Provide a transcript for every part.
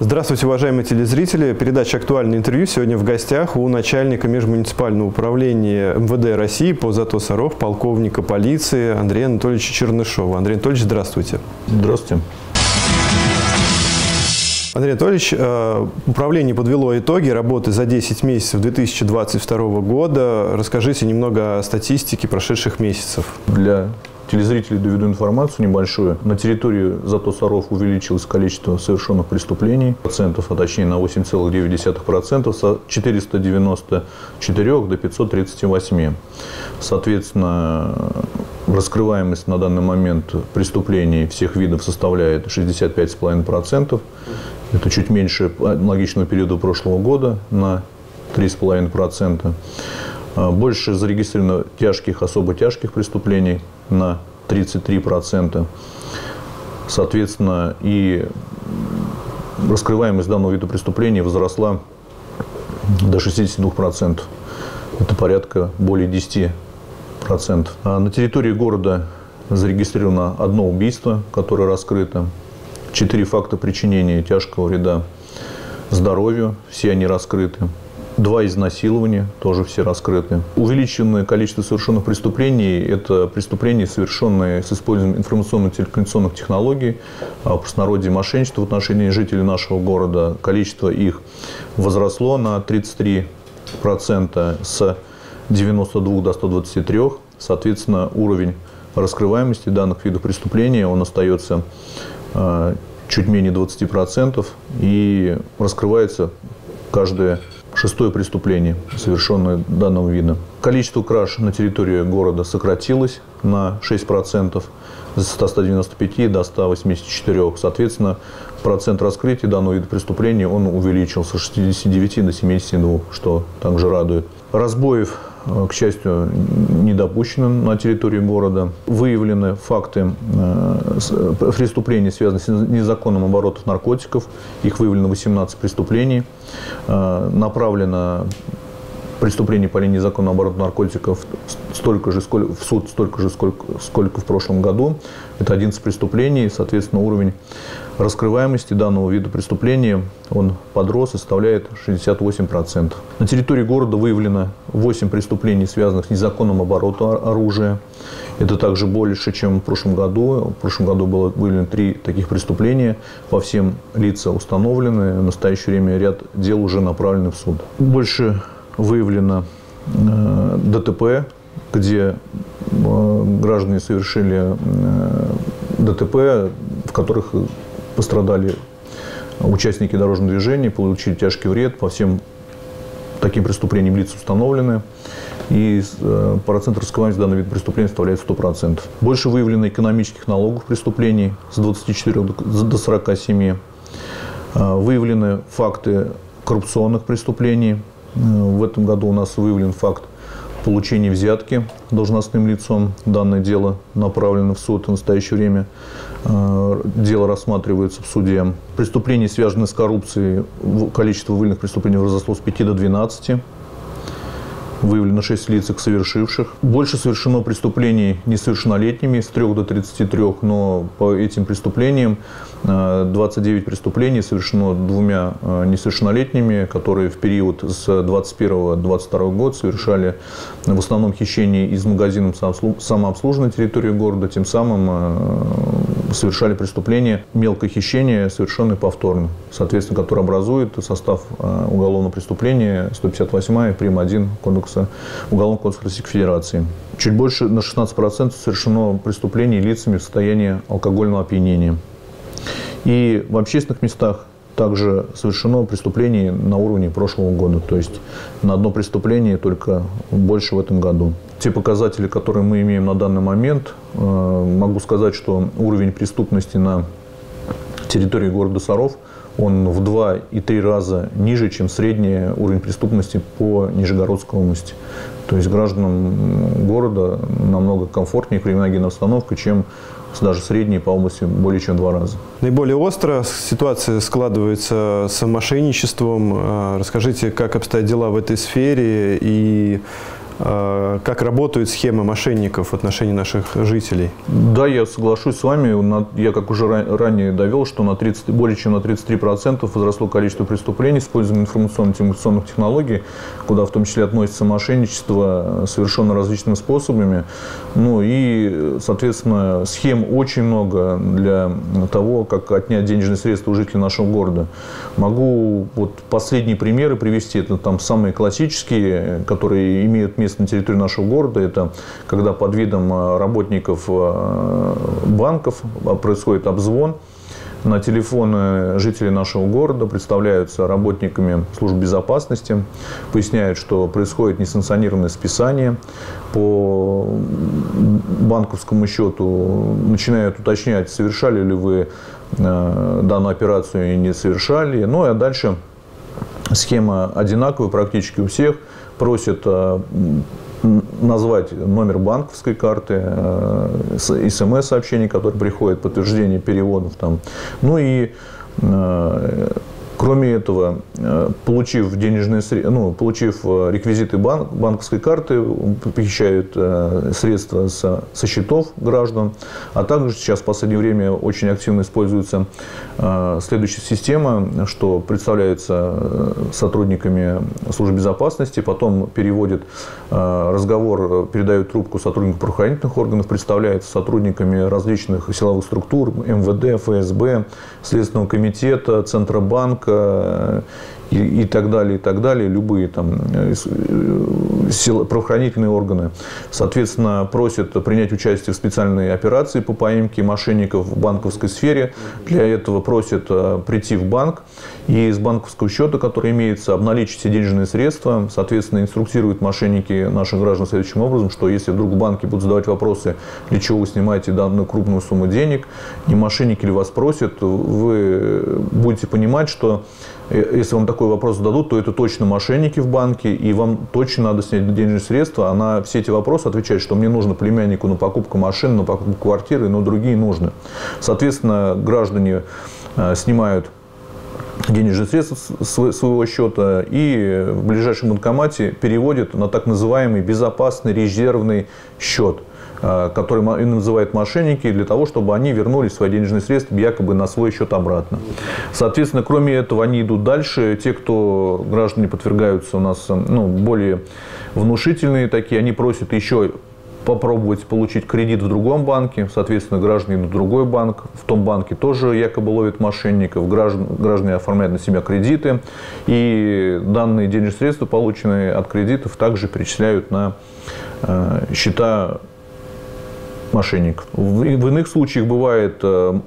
Здравствуйте, уважаемые телезрители. Передача «Актуальное интервью». Сегодня в гостях у начальника межмуниципального управления МВД России по зато Саров, полковника полиции Андрея Анатольевича Чернышова. Андрей Анатольевич, здравствуйте. Здравствуйте. Андрей Анатольевич, э, управление подвело итоги работы за 10 месяцев 2022 года. Расскажите немного о статистике прошедших месяцев. Для телезрителей доведу информацию небольшую. На территории зато Саров увеличилось количество совершенных преступлений, процентов, а точнее на 8,9%, с 494 до 538. Соответственно, раскрываемость на данный момент преступлений всех видов составляет 65,5%. Это чуть меньше аналогичного периода прошлого года на 3,5%. А, больше зарегистрировано тяжких, особо тяжких преступлений на 33%. Соответственно, и раскрываемость данного вида преступлений возросла до 62%. Это порядка более 10%. А на территории города зарегистрировано одно убийство, которое раскрыто. Четыре факта причинения тяжкого вреда здоровью, все они раскрыты. Два изнасилования, тоже все раскрыты. Увеличенное количество совершенных преступлений – это преступления, совершенные с использованием информационно-телекоммуникационных технологий, а, в простонародье мошенничество в отношении жителей нашего города. Количество их возросло на 33% с 92 до 123. Соответственно, уровень раскрываемости данных видов преступления, он остается а, чуть менее 20% и раскрывается каждое шестое преступление, совершенное данного вида. Количество краж на территории города сократилось на 6%, с 195 до 184. Соответственно, процент раскрытия данного вида преступления он увеличился с 69 до 72, что также радует. Разбоев к счастью, не допущено на территории города. Выявлены факты э, э, преступлений, связанных с незаконным оборотом наркотиков. Их выявлено 18 преступлений. Направлено преступлений по линии незаконного оборота наркотиков столько же, сколько, в суд столько же, сколько, сколько в прошлом году. Это 11 преступлений. Соответственно, уровень раскрываемости данного вида преступления он подрос и составляет 68%. На территории города выявлено 8 преступлений, связанных с незаконным оборотом оружия. Это также больше, чем в прошлом году. В прошлом году было выявлено три таких преступления. По всем лица установлены. В настоящее время ряд дел уже направлены в суд. Больше выявлено э, ДТП, где э, граждане совершили э, ДТП, в которых пострадали участники дорожного движения, получили тяжкий вред. По всем таким преступлениям лица установлены. И процент раскрываемости данного вида преступления составляет 100%. Больше выявлено экономических налогов преступлений с 24 до 47. Выявлены факты коррупционных преступлений в этом году у нас выявлен факт получения взятки должностным лицом. Данное дело направлено в суд. В настоящее время э, дело рассматривается в суде. Преступления, связанные с коррупцией, количество выявленных преступлений возросло с 5 до 12 выявлено 6 лиц, их совершивших. Больше совершено преступлений несовершеннолетними, с 3 до 33, но по этим преступлениям 29 э, преступлений совершено двумя э, несовершеннолетними, которые в период с 21-22 года совершали в основном хищение из магазинов самообслуживания территории города, тем самым э, совершали преступления мелкое хищение, совершенное повторно, соответственно, которое образует состав уголовного преступления 158 прим. 1 Кодекса Уголовного кодекса Российской Федерации. Чуть больше на 16% совершено преступлений лицами в состоянии алкогольного опьянения. И в общественных местах также совершено преступление на уровне прошлого года. То есть на одно преступление только больше в этом году. Те показатели, которые мы имеем на данный момент, э, могу сказать, что уровень преступности на территории города Саров – он в два и три раза ниже, чем средний уровень преступности по Нижегородской области. То есть гражданам города намного комфортнее криминогенная обстановка, чем даже средние по области более чем два раза. Наиболее остро ситуация складывается с мошенничеством. А, расскажите, как обстоят дела в этой сфере и э, как работают схемы мошенников в отношении наших жителей. Да, я соглашусь с вами. Я, как уже ранее довел, что на 30, более чем на 33% возросло количество преступлений с использованием информационно-коммуникационных технологий, куда в том числе относится мошенничество, совершенно различными способами. Ну и, соответственно, схем очень много для того, как отнять денежные средства у жителей нашего города. Могу вот последние примеры привести. Это там самые классические, которые имеют место на территории нашего города. Это когда под видом э, работников э, банков происходит обзвон на телефоны жителей нашего города, представляются работниками служб безопасности, поясняют, что происходит несанкционированное списание по банковскому счету, начинают уточнять, совершали ли вы э, данную операцию и не совершали. Ну, а дальше схема одинаковая практически у всех. Просят э, назвать номер банковской карты, э, смс-сообщений, которые приходят, подтверждение переводов там. Ну и э, Кроме этого, э, получив денежные ну, получив э, реквизиты банк, банковской карты, похищают э, средства со, со счетов граждан, а также сейчас в последнее время очень активно используется следующая система, что представляется сотрудниками службы безопасности, потом переводит разговор, передают трубку сотруднику правоохранительных органов, представляется сотрудниками различных силовых структур, МВД, ФСБ, Следственного комитета, Центробанка, euh, и, и так далее, и так далее, любые там э, э, правоохранительные органы, соответственно, просят принять участие в специальной операции по поимке мошенников в банковской сфере. Для этого просят прийти в банк и из банковского счета, который имеется, обналичить все денежные средства. Соответственно, инструктируют мошенники наших граждан следующим образом, что если вдруг в банке будут задавать вопросы, для чего вы снимаете данную крупную сумму денег, не мошенники ли вас просят, вы будете понимать, что Э, если вам такой вопрос зададут, то это точно мошенники в банке, и вам точно надо снять денежные средства. А на все эти вопросы отвечать, что мне нужно племяннику на покупку машины, на покупку квартиры, но другие нужны. Соответственно, граждане э, снимают денежные средства своего счета и в ближайшем банкомате переводят на так называемый безопасный резервный счет – Э, который называют мошенники, для того, чтобы они вернули свои денежные средства якобы на свой счет обратно. Соответственно, кроме этого, они идут дальше. Те, кто граждане подвергаются у нас ну, более внушительные такие, они просят еще попробовать получить кредит в другом банке, соответственно, граждане идут в другой банк, в том банке тоже якобы ловят мошенников, граждане, граждане оформляют на себя кредиты, и данные денежные средства, полученные от кредитов, также перечисляют на э, счета мошенников. В, в иных случаях бывает, э,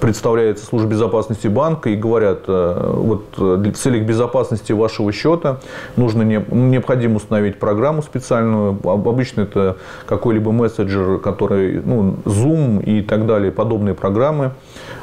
представляется служба безопасности банка и говорят, э, вот э, для целей безопасности вашего счета нужно не, необходимо установить программу специальную. Обычно это какой-либо мессенджер, который, ну, Zoom и так далее, подобные программы.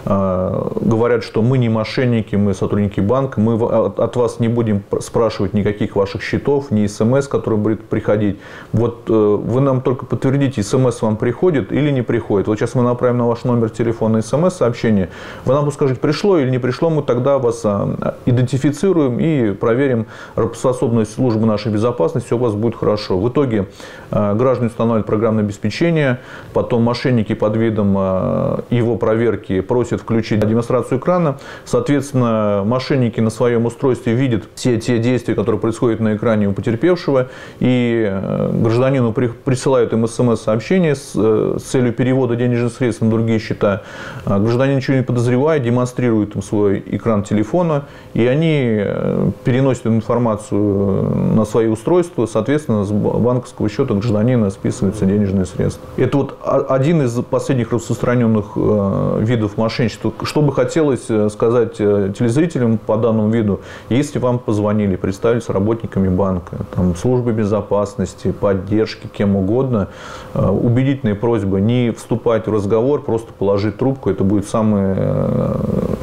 Говорят, что мы не мошенники, мы сотрудники банка, мы от вас не будем спрашивать никаких ваших счетов, ни смс, который будет приходить. Вот вы нам только подтвердите, смс вам приходит, или не приходит. Вот сейчас мы направим на ваш номер телефона смс-сообщение. Вы нам скажете, пришло или не пришло, мы тогда вас а, идентифицируем и проверим работоспособность службы нашей безопасности, все у вас будет хорошо. В итоге а, граждане устанавливают программное обеспечение, потом мошенники под видом а, его проверки просят включить демонстрацию экрана. Соответственно, мошенники на своем устройстве видят все те действия, которые происходят на экране у потерпевшего, и гражданину присылают им смс-сообщение с с целью перевода денежных средств на другие счета. А гражданин ничего не подозревает, демонстрирует им свой экран телефона, и они э, переносят информацию на свои устройства, соответственно, с банковского счета гражданина списываются денежные средства. Это вот один из последних распространенных э, видов мошенничества. Что бы хотелось э, сказать телезрителям по данному виду, если вам позвонили, представились работниками банка, там, службы безопасности, поддержки, кем угодно, убедительные просьбы не вступать в разговор, просто положить трубку. Это будет самое э,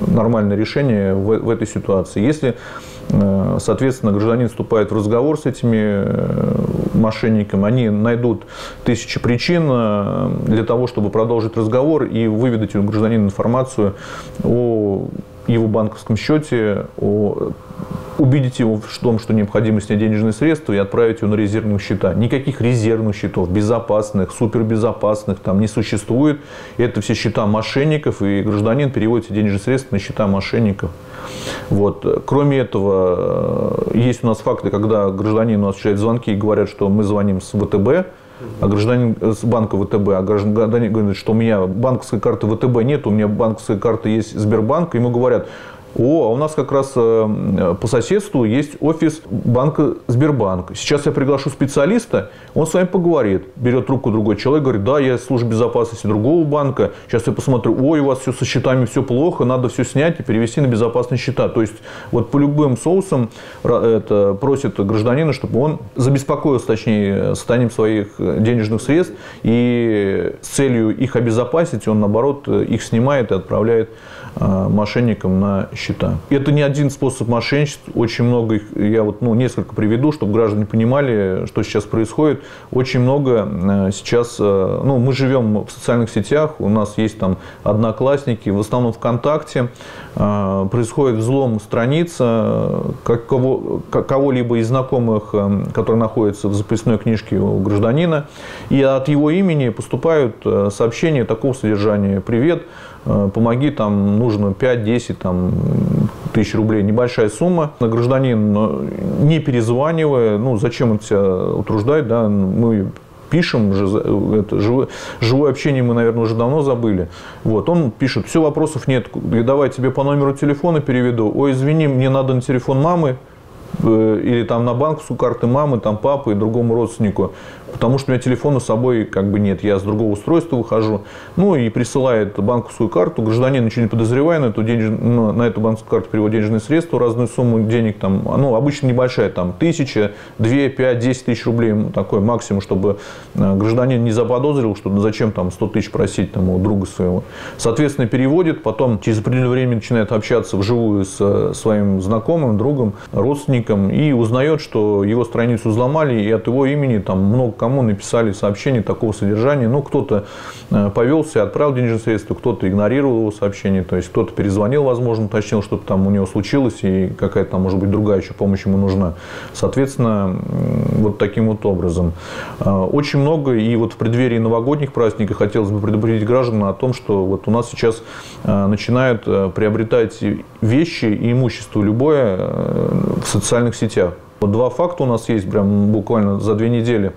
нормальное решение в, в этой ситуации. Если, э, соответственно, гражданин вступает в разговор с этими э, мошенниками, они найдут тысячи причин для того, чтобы продолжить разговор и выведать у гражданина информацию о его банковском счете, о убедить его в том, что необходимо снять денежные средства и отправить его на резервные счета. Никаких резервных счетов, безопасных, супербезопасных там не существует. Это все счета мошенников, и гражданин переводит эти денежные средства на счета мошенников. Вот. Кроме этого, э, есть у нас факты, когда гражданин отвечает звонки и говорят, что мы звоним с ВТБ, а гражданин с банка ВТБ, а гражданин говорит, что у меня банковской карты ВТБ нет, у меня банковская карта есть Сбербанк, ему говорят, о, а у нас как раз э, по соседству есть офис банка Сбербанк. Сейчас я приглашу специалиста, он с вами поговорит. Берет трубку другой человек, говорит, да, я из службы безопасности другого банка. Сейчас я посмотрю, ой, у вас все со счетами все плохо, надо все снять и перевести на безопасные счета. То есть вот по любым соусам это просит гражданина, чтобы он забеспокоился, точнее, состоянием своих денежных средств и с целью их обезопасить, он наоборот их снимает и отправляет Э, мошенникам на счета. Это не один способ мошенничеств, очень много их, я вот ну, несколько приведу, чтобы граждане понимали, что сейчас происходит. Очень много э, сейчас, э, ну, мы живем в социальных сетях, у нас есть там одноклассники, в основном ВКонтакте, происходит взлом страниц кого, кого-либо из знакомых, которые находятся в записной книжке у гражданина, и от его имени поступают сообщения такого содержания. «Привет, Э, помоги, там нужно 5-10 там, тысяч рублей, небольшая сумма. Гражданин, э, не перезванивая, ну, зачем это себя утруждать, да, мы пишем, это, живое, общение мы, наверное, уже давно забыли. Вот, он пишет, все, вопросов нет, давай тебе по номеру телефона переведу, ой, извини, мне надо на телефон мамы, э, или там на банковскую карту мамы, там папы и другому родственнику. Потому что у меня телефона с собой как бы нет, я с другого устройства выхожу, ну и присылает банковскую карту, гражданин ничего не подозревая на эту, денеж... ну, на эту банковскую карту переводит денежные средства, разную сумму денег, там, ну, обычно небольшая, там, тысяча, две, пять, десять тысяч рублей, такой максимум, чтобы э, гражданин не заподозрил, что ну, зачем там 100 тысяч просить там, у друга своего. Соответственно, переводит, потом через определенное время начинает общаться вживую с э, своим знакомым, другом, родственником и узнает, что его страницу взломали, и от его имени там много кому написали сообщение такого содержания. Ну, кто-то э, повелся, отправил денежные средства, кто-то игнорировал его сообщение, то есть кто-то перезвонил, возможно, уточнил, что там у него случилось, и какая-то там, может быть, другая еще помощь ему нужна. Соответственно, вот таким вот образом. Э, очень много, и вот в преддверии новогодних праздников хотелось бы предупредить граждан о том, что вот у нас сейчас э, начинают приобретать вещи и имущество любое в социальных сетях. Вот два факта у нас есть прям буквально за две недели.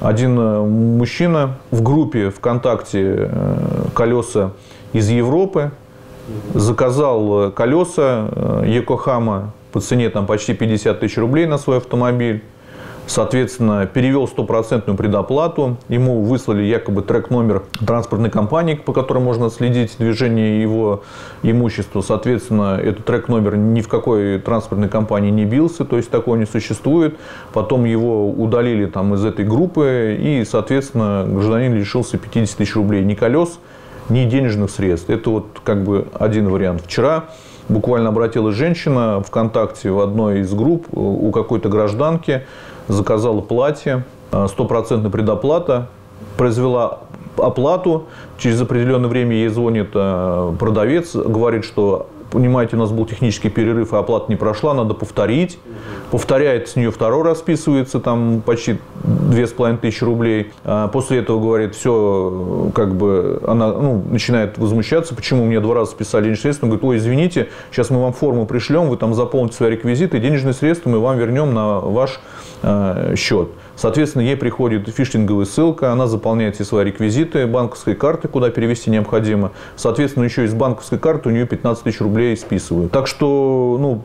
Один э, мужчина в группе ВКонтакте э, «Колеса из Европы» заказал э, колеса Якохама по цене там, почти 50 тысяч рублей на свой автомобиль. Соответственно, перевел стопроцентную предоплату. Ему выслали якобы трек-номер транспортной компании, по которой можно следить движение его имущества. Соответственно, этот трек-номер ни в какой транспортной компании не бился, то есть такого не существует. Потом его удалили там из этой группы, и, соответственно, гражданин лишился 50 тысяч рублей ни колес, ни денежных средств. Это вот как бы один вариант. Вчера буквально обратилась женщина ВКонтакте в одной из групп у какой-то гражданки, заказала платье, э, стопроцентная предоплата, произвела оплату, через определенное время ей звонит э, продавец, говорит, что понимаете, у нас был технический перерыв, и оплата не прошла, надо повторить. Повторяет, с нее второй раз списывается, там почти две с половиной тысячи рублей. А после этого говорит, все, как бы, она ну, начинает возмущаться, почему мне два раза списали денежные средства. Он говорит, ой, извините, сейчас мы вам форму пришлем, вы там заполните свои реквизиты, денежные средства мы вам вернем на ваш э, счет. Соответственно, ей приходит фишинговая ссылка, она заполняет все свои реквизиты банковской карты, куда перевести необходимо. Соответственно, еще из банковской карты у нее 15 тысяч рублей списывают. Так что, ну,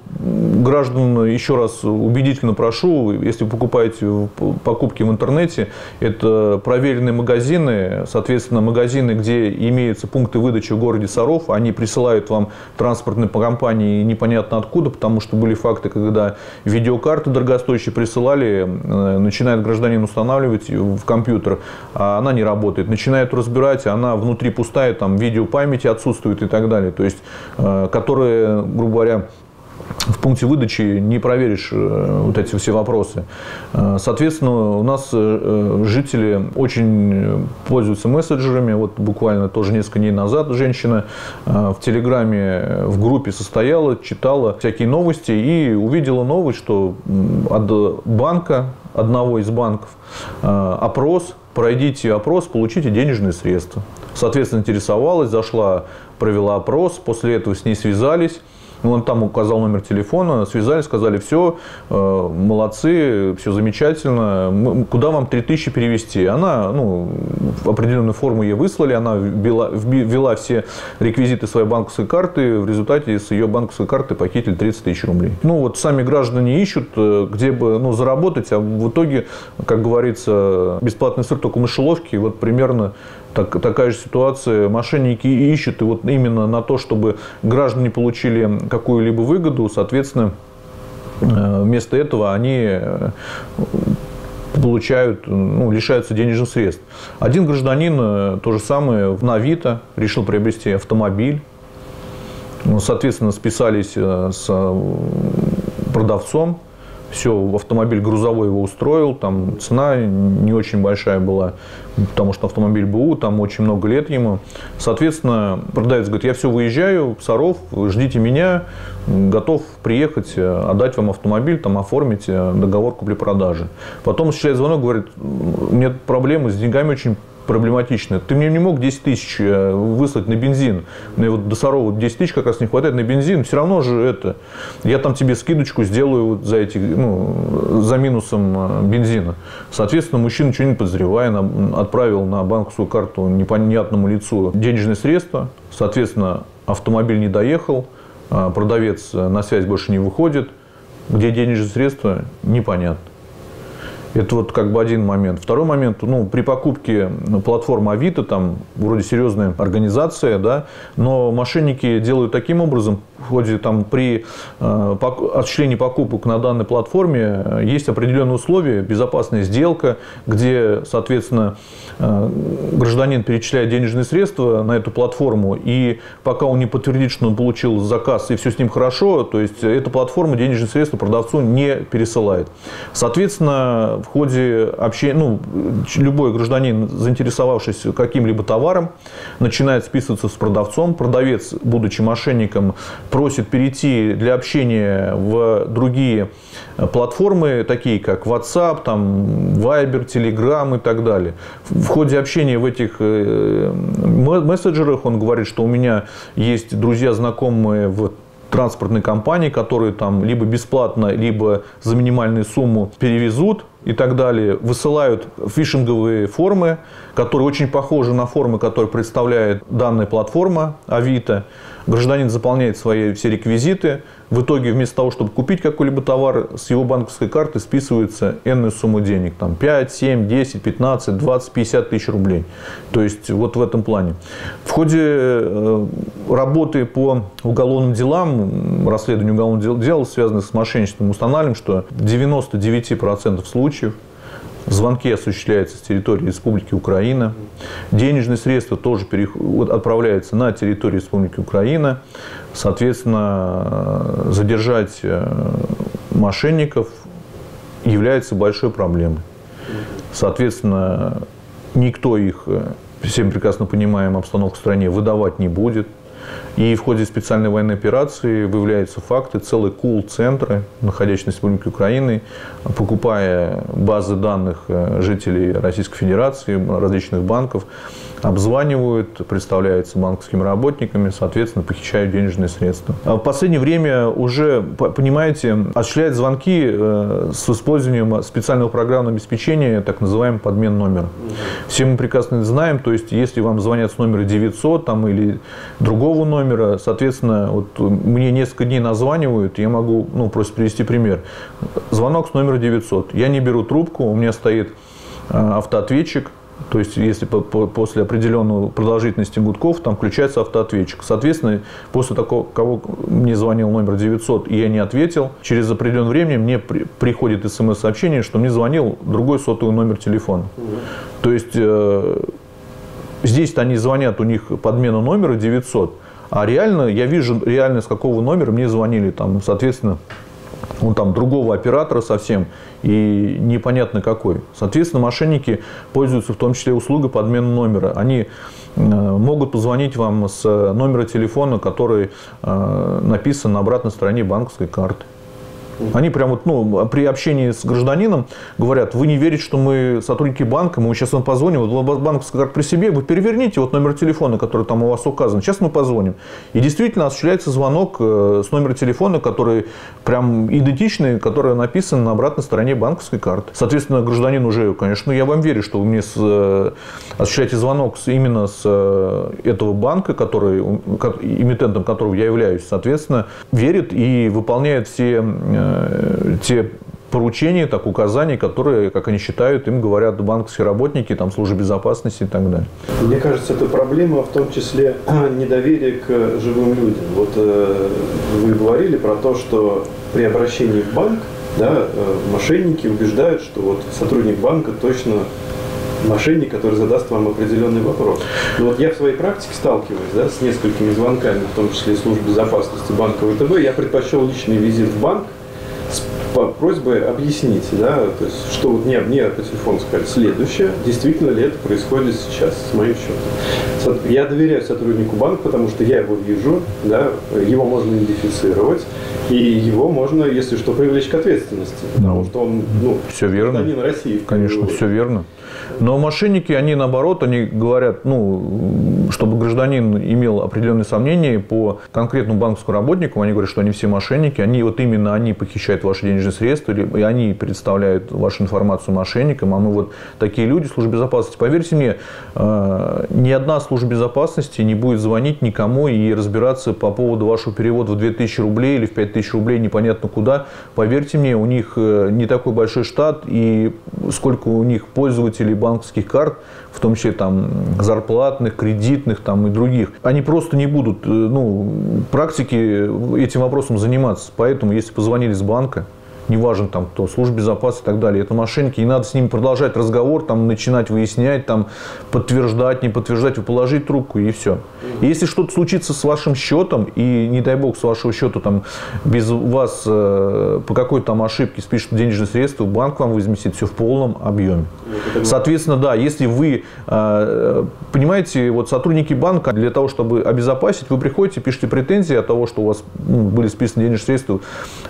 граждан еще раз убедительно прошу, если покупаете покупки в интернете, это проверенные магазины, соответственно, магазины, где имеются пункты выдачи в городе Саров, они присылают вам транспортные компании непонятно откуда, потому что были факты, когда видеокарты дорогостоящие присылали, э, начинают начинает гражданин устанавливать в компьютер, а она не работает. Начинает разбирать, она внутри пустая, там видео памяти отсутствует и так далее. То есть, э, которые, грубо говоря, в пункте выдачи не проверишь э, вот эти все вопросы. Э, соответственно, у нас жители очень пользуются мессенджерами. Вот буквально тоже несколько дней назад женщина в Телеграме в группе состояла, читала всякие новости и увидела новость, что от банка, одного из банков, опрос, пройдите опрос, получите денежные средства. Соответственно, интересовалась, зашла, провела опрос, после этого с ней связались, он там указал номер телефона, связали, сказали, все, э, молодцы, все замечательно, куда вам 3000 перевести? Она, ну, определенную форму ей выслали, она ввела, ввела все реквизиты своей банковской карты, в результате с ее банковской карты похитили 30 тысяч рублей. Ну, вот сами граждане ищут, э, где бы, ну, заработать, а в итоге, как говорится, бесплатный сыр только в мышеловке, вот примерно так, такая же ситуация. Мошенники ищут вот именно на то, чтобы граждане получили какую-либо выгоду, соответственно, э, вместо этого они э, получают, ну, лишаются денежных средств. Один гражданин, э, то же самое, в Авито решил приобрести автомобиль. Ну, соответственно, списались с продавцом, все, автомобиль грузовой его устроил, там цена не очень большая была, потому что автомобиль БУ, там очень много лет ему. Соответственно, продавец говорит, я все выезжаю, Саров, ждите меня, готов приехать, э, отдать вам автомобиль, там оформить э, договор купли-продажи. Потом осуществляет звонок, говорит, нет проблемы, с деньгами очень проблематично. Ты мне не мог 10 тысяч э, выслать на бензин. Мне вот до Сарова 10 тысяч как раз не хватает на бензин. Все равно же это. Я там тебе скидочку сделаю вот за эти, ну, за минусом э, бензина. Соответственно, мужчина, ничего не подозревая, отправил на банковскую карту непонятному лицу денежные средства. Соответственно, автомобиль не доехал, а продавец на связь больше не выходит. Где денежные средства, непонятно. Это вот как бы один момент. Второй момент, ну, при покупке платформы Авито, там вроде серьезная организация, да, но мошенники делают таким образом, в ходе там при э, осуществлении покупок на данной платформе э, есть определенные условия, безопасная сделка, где, соответственно, э, гражданин перечисляет денежные средства на эту платформу, и пока он не подтвердит, что он получил заказ и все с ним хорошо, то есть эта платформа денежные средства продавцу не пересылает. Соответственно, в ходе общения, ну, любой гражданин, заинтересовавшись каким-либо товаром, начинает списываться с продавцом. Продавец, будучи мошенником, просит перейти для общения в другие платформы, такие как WhatsApp, там, Viber, Telegram и так далее. В ходе общения в этих э, мессенджерах он говорит, что у меня есть друзья, знакомые в транспортной компании, которые там либо бесплатно, либо за минимальную сумму перевезут и так далее, высылают фишинговые формы, которые очень похожи на формы, которые представляет данная платформа Авито. Гражданин заполняет свои все реквизиты. В итоге вместо того, чтобы купить какой-либо товар, с его банковской карты списывается энную сумму денег. Там 5, 7, 10, 15, 20, 50 тысяч рублей. То есть вот в этом плане. В ходе э, работы по уголовным делам, расследованию уголовных дел, связанных с мошенничеством, устанавливаем, что в 99% случаев Звонки осуществляются с территории Республики Украина. Денежные средства тоже отправляются на территорию Республики Украина. Соответственно, задержать э, мошенников является большой проблемой. Соответственно, никто их, э, всем прекрасно понимаем, обстановку в стране выдавать не будет. И в ходе специальной военной операции выявляются факты, целый кул центры, находящиеся в Республике Украины, покупая базы данных э, жителей Российской Федерации, различных банков, обзванивают, представляются банковскими работниками, соответственно, похищают денежные средства. А в последнее время уже, понимаете, осуществляют звонки э, с использованием специального программного обеспечения, так называемый подмен номера. Все мы прекрасно знаем, то есть, если вам звонят с номера 900 там, или другого номера, соответственно, вот мне несколько дней названивают, я могу, ну, просто привести пример. Звонок с номера 900. Я не беру трубку, у меня стоит э, автоответчик, то есть, если после определенной продолжительности гудков, там включается автоответчик. Соответственно, после такого, кого мне звонил номер 900, и я не ответил, через определенное время мне при, приходит смс-сообщение, что мне звонил другой сотовый номер телефона. То есть, э, здесь они звонят, у них подмена номера 900, А реально, я вижу реально, с какого номера мне звонили, там, соответственно, он там другого оператора совсем и непонятно какой. Соответственно, мошенники пользуются в том числе услугой подмены номера. Они э, могут позвонить вам с номера телефона, который э, написан на обратной стороне банковской карты. Они прям вот, ну, при общении с гражданином говорят, вы не верите, что мы сотрудники банка, мы сейчас вам позвоним, вот банковская карта при себе, вы переверните вот номер телефона, который там у вас указан, сейчас мы позвоним. И действительно осуществляется звонок э, с номера телефона, который прям идентичный, который написан на обратной стороне банковской карты. Соответственно, гражданин уже, конечно, я вам верю, что вы мне с, э, осуществляете звонок именно с э, этого банка, который, эмитентом которого я являюсь, соответственно, верит и выполняет все те поручения, так указания, которые, как они считают, им говорят банковские работники, там, службы безопасности и так далее. Мне кажется, это проблема в том числе недоверия к живым людям. Вот э, вы говорили про то, что при обращении в банк да, э, мошенники убеждают, что вот сотрудник банка точно мошенник, который задаст вам определенный вопрос. Но вот я в своей практике сталкиваюсь да, с несколькими звонками, в том числе и службы безопасности банка ВТБ. Я предпочел личный визит в банк, просьбой объяснить, да, то есть, что вот мне, мне по телефону сказали следующее, действительно ли это происходит сейчас с моим счетом. Я доверяю сотруднику банка, потому что я его вижу, да, его можно идентифицировать, и его можно, если что, привлечь к ответственности, потому что он, ну, все верно. России. Конечно, все верно. Но мошенники, они наоборот, они говорят, ну, чтобы гражданин имел определенные сомнения по конкретному банковскому работнику, они говорят, что они все мошенники, они вот именно они похищают ваши денежные средства, и они представляют вашу информацию мошенникам, а мы вот такие люди, служба безопасности. Поверьте мне, э, ни одна служба безопасности не будет звонить никому и разбираться по поводу вашего перевода в 2000 рублей или в 5000 рублей непонятно куда. Поверьте мне, у них э, не такой большой штат, и сколько у них пользователей банковских карт, в том числе там зарплатных, кредитных там и других, они просто не будут э, ну, практики этим вопросом заниматься. Поэтому, если позвонили с банка, неважно там кто, служба безопасности и так далее, это мошенники, не надо с ними продолжать разговор, там начинать выяснять, там подтверждать, не подтверждать, вы положить трубку и все. И если что-то случится с вашим счетом, и не дай бог с вашего счета там без вас э, по какой-то там ошибке спишут денежные средства, банк вам возместит все в полном объеме. Соответственно, да, если вы, э, понимаете, вот сотрудники банка для того, чтобы обезопасить, вы приходите, пишете претензии от того, что у вас ну, были списаны денежные средства,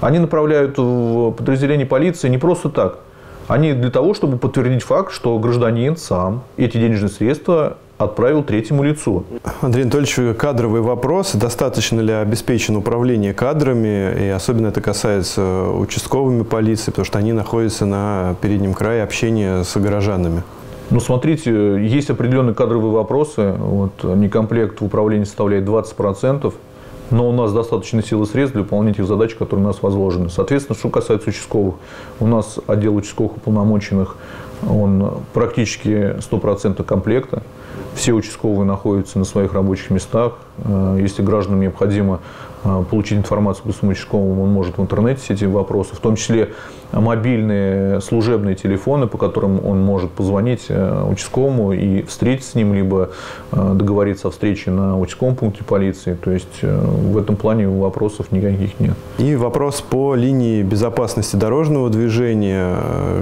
они направляют в подразделений полиции не просто так. Они для того, чтобы подтвердить факт, что гражданин сам эти денежные средства отправил третьему лицу. Андрей Анатольевич, кадровый вопрос. Достаточно ли обеспечено управление кадрами? И особенно это касается участковыми полиции, потому что они находятся на переднем крае общения с горожанами. Ну, смотрите, есть определенные кадровые вопросы. Вот, некомплект в управлении составляет 20% но у нас достаточно силы и средств для выполнения тех задач, которые у нас возложены. Соответственно, что касается участковых, у нас отдел участковых уполномоченных, он практически 100% комплекта. Все участковые находятся на своих рабочих местах. Э, если гражданам необходимо э, получить информацию по своему участковому, он может в интернете все эти вопросы, в том числе мобильные служебные телефоны, по которым он может позвонить э, участковому и встретиться с ним, либо договориться о встрече на участковом пункте полиции. То есть в этом плане вопросов никаких нет. И вопрос по линии безопасности дорожного движения.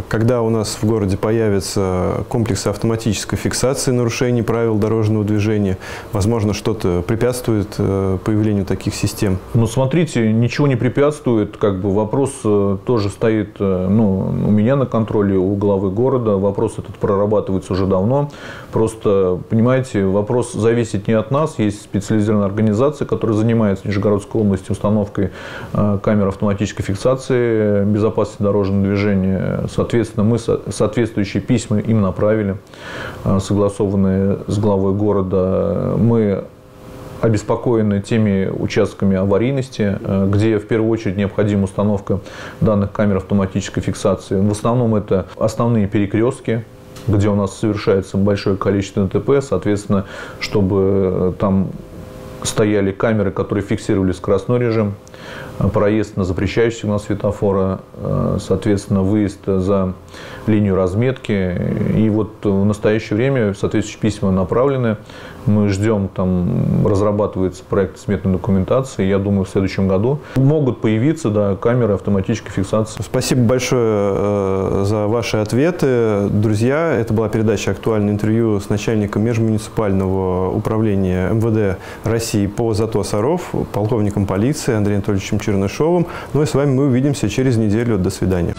Когда у нас в городе появится комплекс автоматической фиксации нарушений правил дорожного движения, возможно, что-то препятствует э, появлению таких систем? Ну, смотрите, ничего не препятствует. Как бы вопрос э, тоже стоит э, ну, у меня на контроле, у главы города. Вопрос этот прорабатывается уже давно. Просто, понимаете, вопрос зависит не от нас. Есть специализированная организация, которая занимается Нижегородской области установкой камер автоматической фиксации безопасности дорожного движения. Соответственно, мы соответствующие письма им направили, согласованные с главой города. Мы обеспокоены теми участками аварийности, э, где в первую очередь необходима установка данных камер автоматической фиксации. В основном это основные перекрестки, где у нас совершается большое количество ДТП, соответственно, чтобы там стояли камеры, которые фиксировали скоростной режим. Проезд на запрещающий сигнал светофора, э, соответственно, выезд за линию разметки. И вот в настоящее время соответствующие письма направлены. Мы ждем, там разрабатывается проект сметной документации. Я думаю, в следующем году могут появиться да, камеры автоматической фиксации. Спасибо большое э, за ваши ответы. Друзья, это была передача «Актуальное интервью» с начальником межмуниципального управления МВД России по ЗАТО Саров, полковником полиции Андреем Анатольевичем Чернышовым. Ну и с вами мы увидимся через неделю. До свидания.